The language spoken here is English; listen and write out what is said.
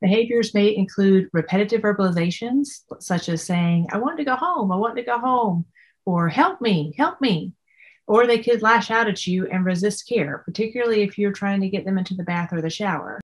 Behaviors may include repetitive verbalizations, such as saying, I want to go home, I want to go home, or help me, help me. Or they could lash out at you and resist care, particularly if you're trying to get them into the bath or the shower.